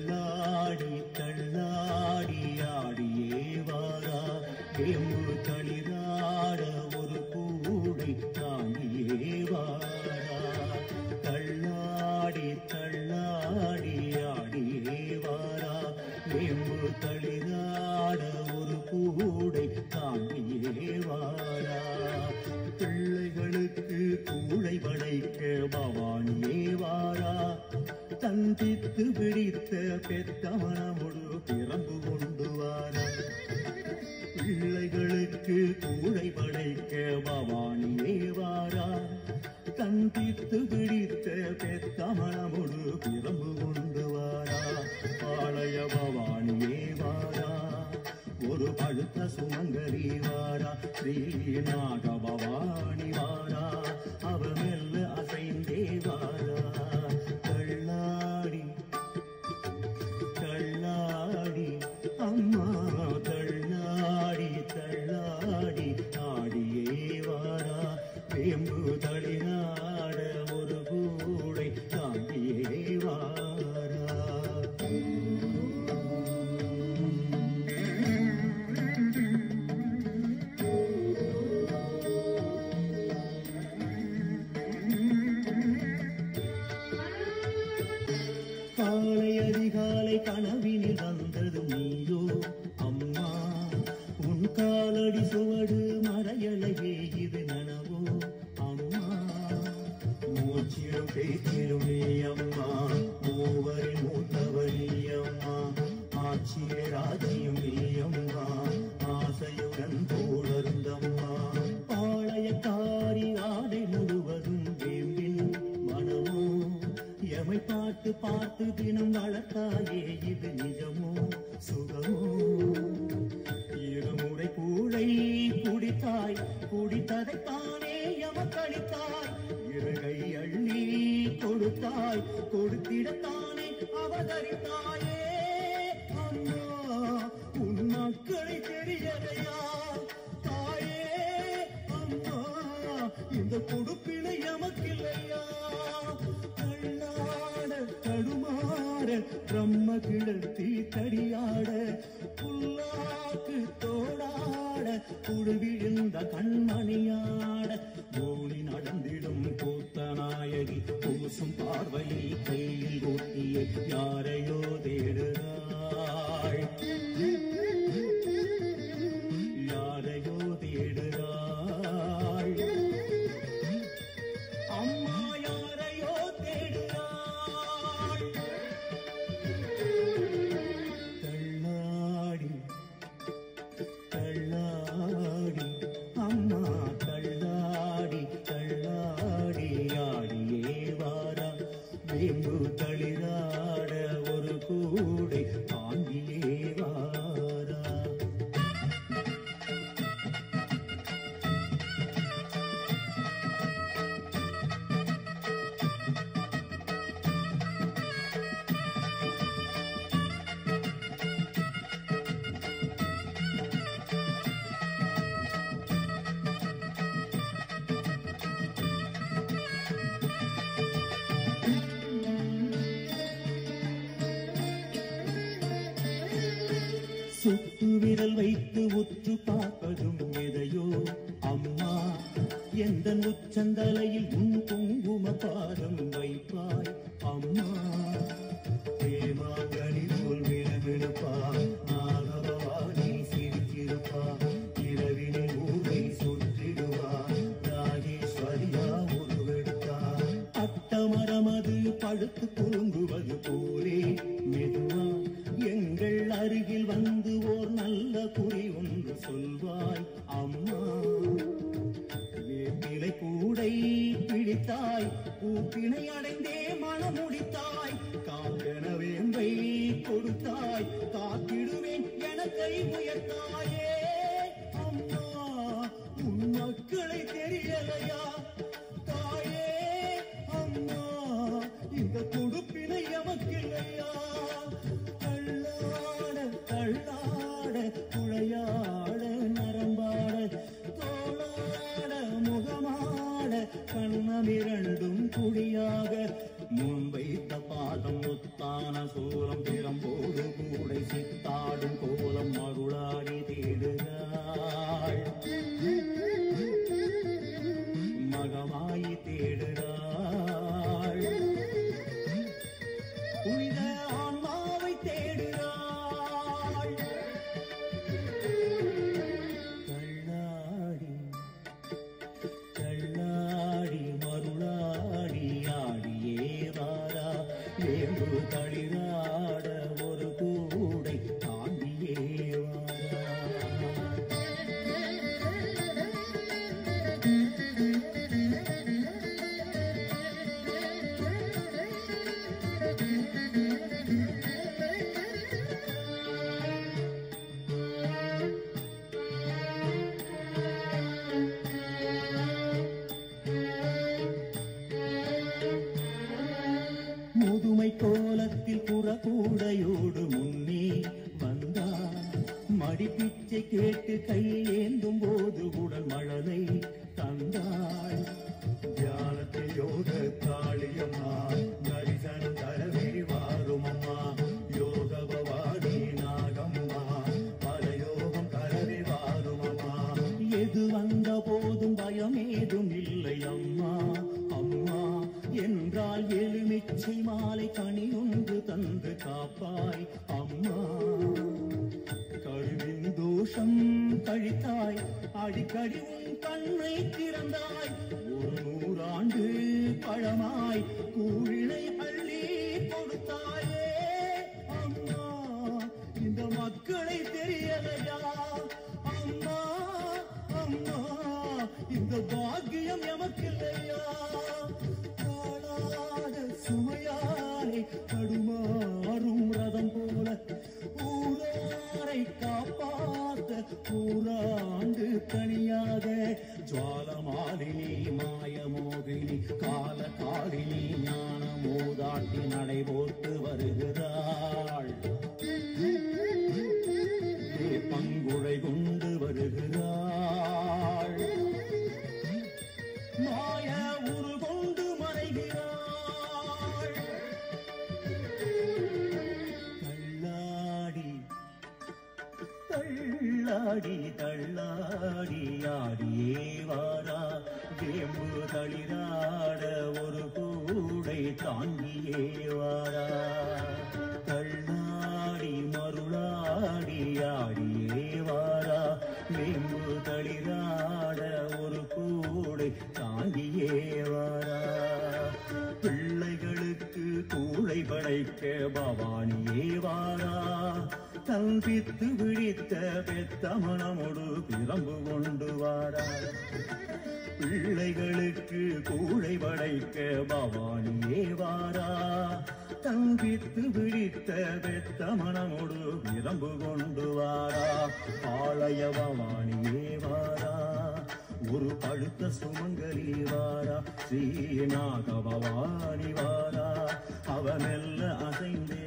தள்ளாடி தள்ளாடி ஆடியே வாரா வேம்பு தளிராட ஒரு கூடை தாங்கியே வாரா தள்ளாடி தள்ளாடி ஆடியே வாரா வேம்பு தளிராட ஒரு கூடை தாங்கியே வாரா பிள்ளைகளுக்கு கூடை படைக்க பவா சந்தித்து பிடித்த பெத்தவனமுடு பிறம்பு கொண்டு வார. பிள்ளைகளுக்கு கூடை படைக்க பவானியே வாரா. சந்தித்து பிடித்த பெத்தமனமுடு பிறம்பு கொண்டு வாரா. பாளைய பவானியே வாரா. ஒரு பழுத்த சுமங்கரி வாரா. ஸ்ரீ கனவினில் வந்தது நீயோ? அம்மா உன் காலடி சுவடு மறையலையே இது நனவோ? அம்மா மூச்சிலும் பேச்சிலுமே அம்மா மூவரின் மூத்தவர் அம்மா ஆட்சியே ராஜ்யமே அம்மா. எமை பார்த்து பார்த்து தினம் வளர்த்தாயே இது நிஜமோ சுகமோ? இருமுறை கூழை குடித்தாய் குடித்ததை தானே எமக்களித்தாய். இருகை அள்ளி கொடுத்தாய் கொடுத்திடத்தானே அவதரித்தாயே. அம்மா உன் மக்களை பிரம்ம கிளர்த்தி தடியாட புல்லாக்கு தோடாட குழுவிழுந்த கண்மணியாட கோணி நடந்திடும் கூத்தநாயகி பூசும் பார்வையில் கையில் ஊட்டிய யாரையோ தேடு சுட்டு விரல் வைத்து உற்று பார்ப்பதும் எதையோ. அம்மா எந்த உச்சந்தலையில் உன் குங்கும பாதம் வைப்பாய். அம்மா தேமாங்கனி போல் விழுவிழுப்பா நாகபவானி சிரிச்சிருப்பா இரவினில் ஊரை சுற்றிடுவா உருவெடுத்தா அட்டமரமது பழுத்து அடைத்தாய் கூப்பினை அடைந்தே மனம் முடித்தாய். காக்கென வேம்பை கொடுத்தாய். காத்திடுவேன் என கை உயர்த்தாயே. அம்மா உன் மக்களை தெரிய பாதம் முத்தான சூரம் திறம்போது கூடை சித்தாடும் கோலம் மருளாடி கேட்டு கையேந்தும் போது உடல் மழலை தந்தாள் தியானத்தில் யோக காளியம்மா தரிசனம் தரவே வாருமம்மா. யோக பவானி நாகம்மா பல யோகம் தரவே வாருமம்மா. எது வந்த போதும் பயம் ஏதும் இல்லை அம்மா. அம்மா என்றால் எலுமிச்சை மாலை கனி ஒன்று தந்து காப்பாய். அம்மா கருவின் நிமிஷம் கழித்தாய் அடிக்கடி உன் கண்ணை திறந்தாய். ஒரு நூறாண்டு பழமாய். கூழினை அள்ளி கொடுத்தாயே. அம்மா இந்த மக்களை தெரியலையா அம்மா அம்மா இந்த பாக்கியம் எமக்கில்லையா? காலகாலினி ஞான மூதாட்டி நடைபோட்டு வருகிறாள். பங்குழை கொண்டு வருகிறாள். மாய உரு கொண்டு மறைகிறாள். தள்ளாடி தள்ளாடி தள்ளாடி ஆடியே வாரா வேம்பு தளிரா. பவானியே வாரா தம்பித்து விழித்த பெத்த மனமொடு பிரம்பு கொண்டு வாரா பிள்ளைகளுக்கு கூழை படைக்க பவானியே வாரா தம்பித்து விழித்த பெத்த மனமொடு பிரம்பு கொண்டு வாரா பாளைய பவானியே வாரா ஒரு பழுத்த சுமங்கலி வாரா. ஸ்ரீநாக பவானி வாரா. அவனெல்ல அசைந்தே